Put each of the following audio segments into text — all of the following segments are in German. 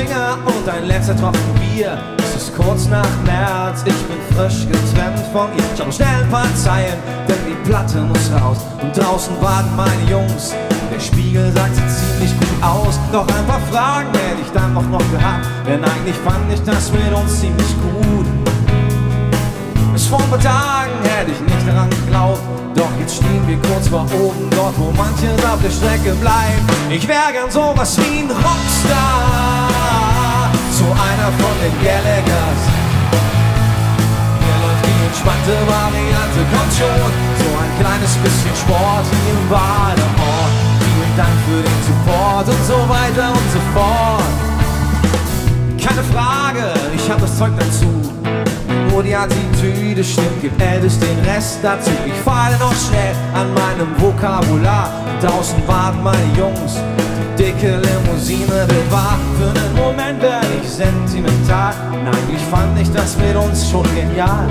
Finger und ein letzter Tropfen Bier. Es ist kurz nach März, ich bin frisch getrennt von ihr. Ich habe schnell ein paar Zeilen, denn die Platte muss raus. Und draußen warten meine Jungs. Der Spiegel sagt, sie ziemlich gut aus. Doch ein paar Fragen hätte ich dann auch noch gehabt. Denn eigentlich fand ich das mit uns ziemlich gut. Bis vor ein paar Tagen hätte ich nicht daran geglaubt. Doch jetzt stehen wir kurz vor oben, dort wo manches auf der Strecke bleibt. Ich wär gern sowas wie ein Rockstar, so einer von den Gallaghers. Mir läuft die entspannte Variante, kommt schon, so ein kleines bisschen Sport hier im Badeort. Vielen Dank für den Support und so weiter und so fort. Keine Frage, ich hab das Zeug dazu. Nur die Attitüde stimmt, gibt Elvis den Rest dazu. Ich feile noch schnell an meinem Vokabular. Draußen warten meine Jungs, die dicke Limousine wird wahr. Für einen Moment werde ich sentimental. Nein, ich fand nicht das mit uns schon genial.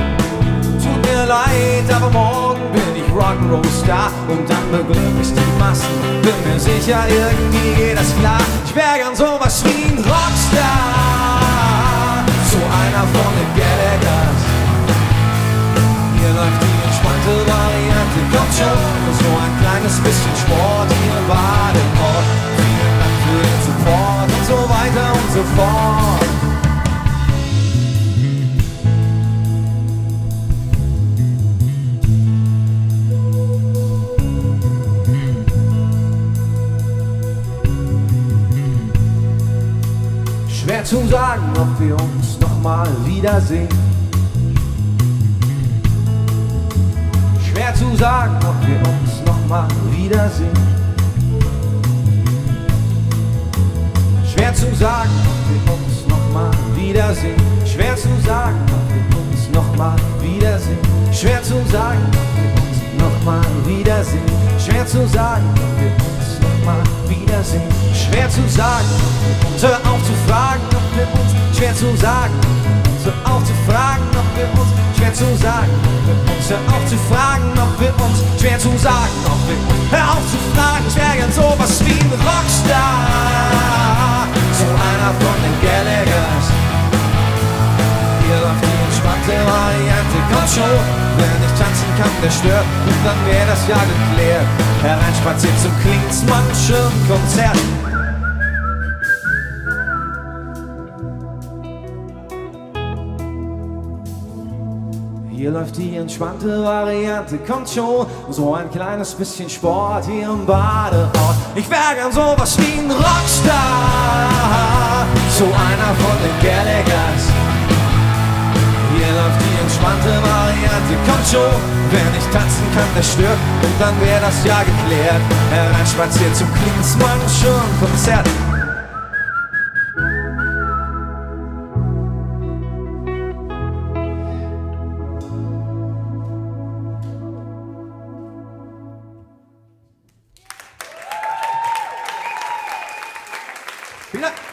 Tut mir leid, aber morgen bin ich Rock'n'Roll-Star und dann beglücken mich die Massen. Bin mir sicher, irgendwie geht das klar. Ich wär gern sowas wie ein Rockstar, so einer von den Gallaghers. Hier läuft die entspannte Variante, kommt schon, so ein kleines bisschen Sport Schwer zu sagen, ob wir uns nochmal wiedersehen. Schwer zu sagen, ob wir uns nochmal wiedersehen. Schwer zu sagen, ob wir uns nochmal wiedersehen. Schwer zu sagen, ob wir uns nochmal wiedersehen. Schwer zu sagen, ob wir uns nochmal wiedersehen. Schwer zu sagen, ob wir uns nochmal wiedersehen. Schwer zu sagen, hör auf zu fragen, ob wir uns schwer zu sagen. Hör auf zu fragen, ob wir uns schwer zu sagen. Hör auf zu fragen, ob wir uns schwer zu sagen. Ob wir uns kann, der stört. Und dann wär das ja geklärt. Hereinspaziert zum Klinsmannschen Konzert. Hier läuft die entspannte Variante, kommt schon so ein kleines bisschen Sport hier im Badeort. Ich wär gern sowas wie ein Rockstar, so einer von den Gallaghers. schon, wenn ich tanzen kann, der stört Und dann wäre das ja geklärt. Hereinspaziert zum Klinsmann schon Konzert. Vielen Dank.